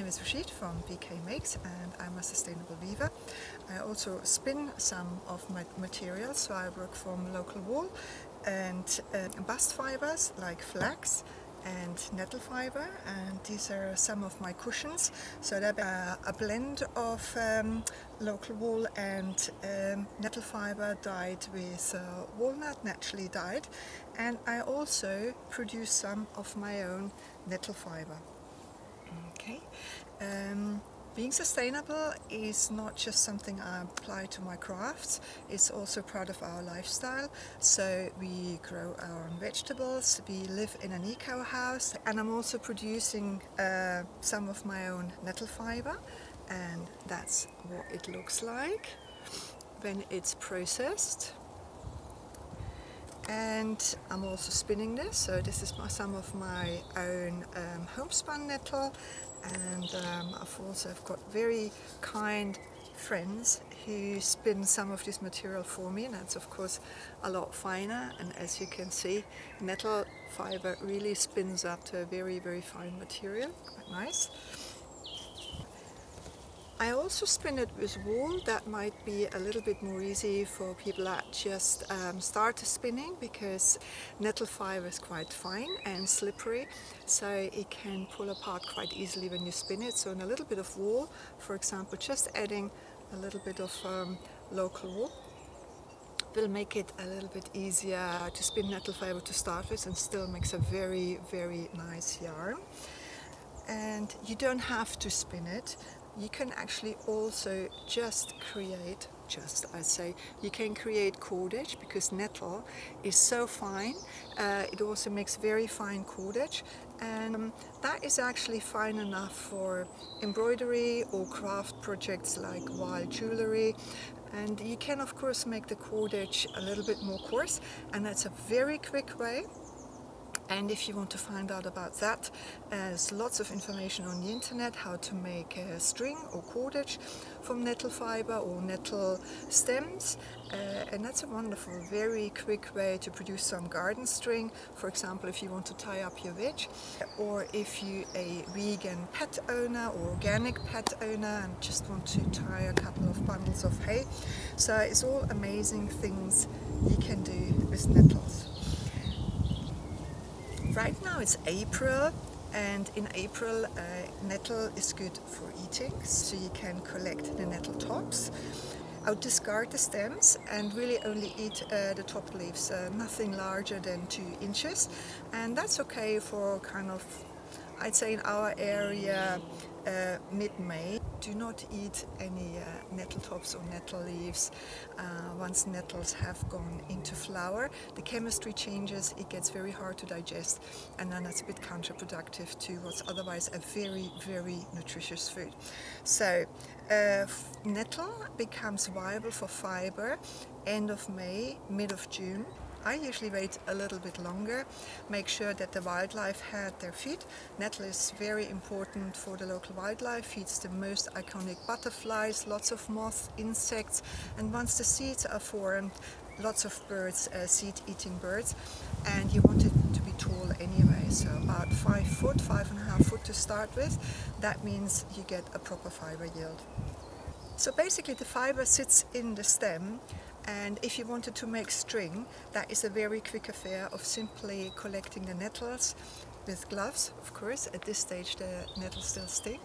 name is Brigitte from BeeKayMakes and I'm a sustainable weaver. I also spin some of my materials, so I work from local wool and uh, bast fibers like flax and nettle fiber and these are some of my cushions. So they're uh, a blend of um, local wool and um, nettle fiber dyed with uh, walnut naturally dyed. And I also produce some of my own nettle fiber okay um, being sustainable is not just something I apply to my crafts, it's also part of our lifestyle. So we grow our own vegetables, we live in an eco house and I'm also producing uh, some of my own nettle fiber and that's what it looks like when it's processed and I'm also spinning this so this is my, some of my own um, homespun nettle and um, I've also got very kind friends who spin some of this material for me and that's of course a lot finer and as you can see nettle fiber really spins up to a very very fine material quite nice I also spin it with wool. That might be a little bit more easy for people that just um, start spinning because nettle fiber is quite fine and slippery so it can pull apart quite easily when you spin it. So in a little bit of wool, for example, just adding a little bit of um, local wool will make it a little bit easier to spin nettle fiber to start with and still makes a very very nice yarn and you don't have to spin it you can actually also just create just I say you can create cordage because nettle is so fine. Uh, it also makes very fine cordage. And um, that is actually fine enough for embroidery or craft projects like wild jewelry. And you can of course make the cordage a little bit more coarse and that's a very quick way and if you want to find out about that, there's lots of information on the internet how to make a string or cordage from nettle fiber or nettle stems. Uh, and that's a wonderful, very quick way to produce some garden string. For example, if you want to tie up your veg, or if you're a vegan pet owner or organic pet owner and just want to tie a couple of bundles of hay. So it's all amazing things you can do with nettles. Right now it's April and in April uh, nettle is good for eating so you can collect the nettle tops. I would discard the stems and really only eat uh, the top leaves, uh, nothing larger than two inches and that's okay for kind of I'd say in our area uh, mid-May. Do not eat any uh, tops or nettle leaves uh, once nettles have gone into flower. The chemistry changes, it gets very hard to digest and then it's a bit counterproductive to what's otherwise a very, very nutritious food. So uh, nettle becomes viable for fiber end of May, mid of June I usually wait a little bit longer, make sure that the wildlife had their feed. Nettle is very important for the local wildlife, feeds the most iconic butterflies, lots of moths, insects, and once the seeds are formed, lots of birds, uh, seed-eating birds, and you want it to be tall anyway, so about five foot, five and a half foot to start with. That means you get a proper fiber yield. So basically the fiber sits in the stem and if you wanted to make string, that is a very quick affair of simply collecting the nettles with gloves, of course, at this stage the nettles still sting,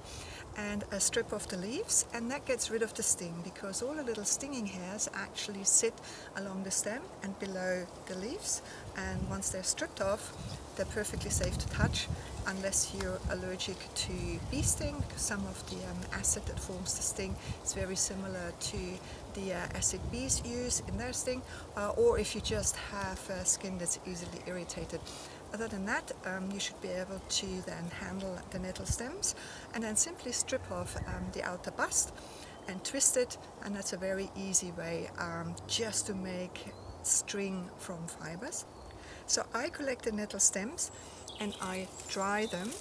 and a strip of the leaves, and that gets rid of the sting because all the little stinging hairs actually sit along the stem and below the leaves, and once they're stripped off, they're perfectly safe to touch unless you're allergic to bee sting some of the um, acid that forms the sting is very similar to the uh, acid bees use in their sting uh, or if you just have uh, skin that's easily irritated. Other than that, um, you should be able to then handle the nettle stems and then simply strip off um, the outer bast and twist it and that's a very easy way um, just to make string from fibers. So I collect the nettle stems and I dry them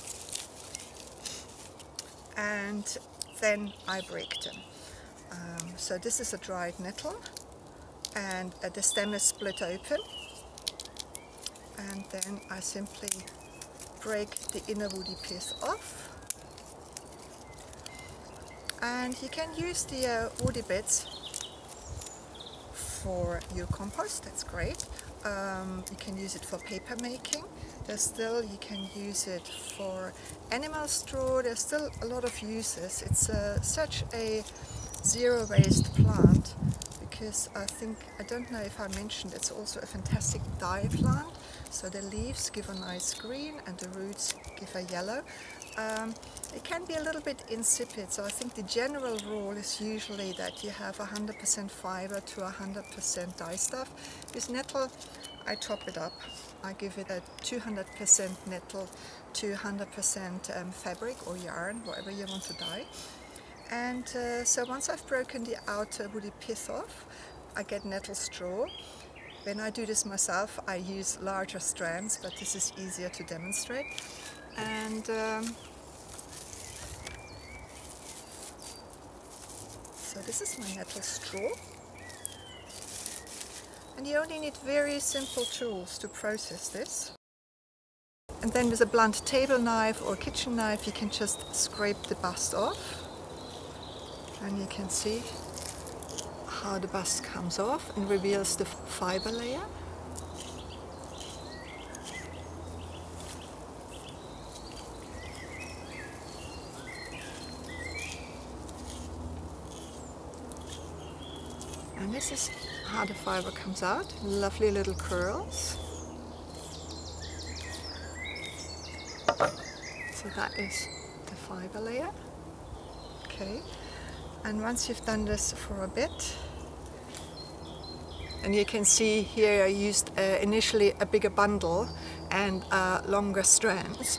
and then I break them. Um, so this is a dried nettle and uh, the stem is split open and then I simply break the inner woody piece off And you can use the uh, woody bits for your compost, that's great. Um, you can use it for paper making. There's still, you can use it for animal straw. There's still a lot of uses. It's uh, such a zero waste plant because I think, I don't know if I mentioned, it's also a fantastic dye plant. So the leaves give a nice green and the roots give a yellow. Um, it can be a little bit insipid, so I think the general rule is usually that you have 100% fiber to 100% dye stuff. With nettle, I top it up. I give it a 200% nettle to 100% um, fabric or yarn, whatever you want to dye. And uh, so once I've broken the outer woody pith off, I get nettle straw. When I do this myself, I use larger strands, but this is easier to demonstrate. And um, so this is my nettle straw. And you only need very simple tools to process this. And then with a blunt table knife or kitchen knife, you can just scrape the bast off and you can see how the bast comes off and reveals the fiber layer. And this is how the fiber comes out, lovely little curls. So that is the fiber layer. Okay, and once you've done this for a bit, and you can see here I used uh, initially a bigger bundle and uh, longer strands.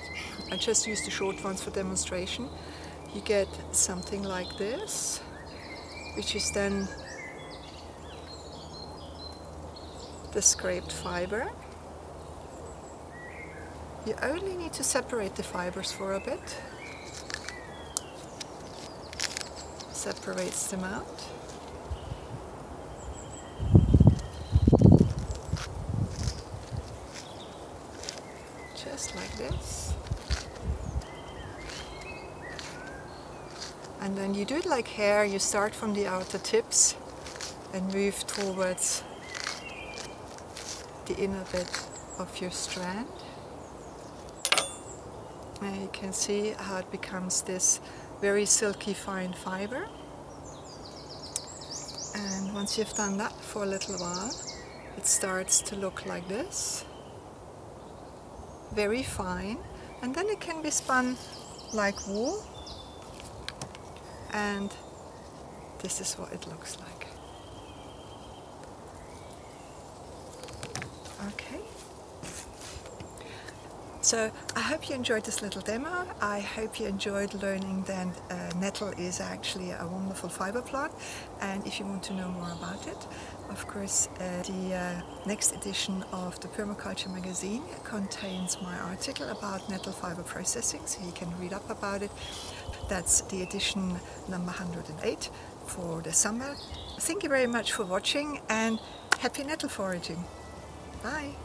I just used the short ones for demonstration. You get something like this, which is then the scraped fiber. You only need to separate the fibers for a bit. separates them out. Just like this. And then you do it like hair, you start from the outer tips and move towards the inner bit of your strand. And you can see how it becomes this very silky fine fiber. And once you've done that for a little while, it starts to look like this. Very fine. And then it can be spun like wool. And this is what it looks like. Okay. So I hope you enjoyed this little demo. I hope you enjoyed learning that uh, nettle is actually a wonderful fiber plant. And if you want to know more about it, of course, uh, the uh, next edition of the Permaculture magazine contains my article about nettle fiber processing, so you can read up about it. That's the edition number 108 for the summer. Thank you very much for watching and happy nettle foraging. Bye.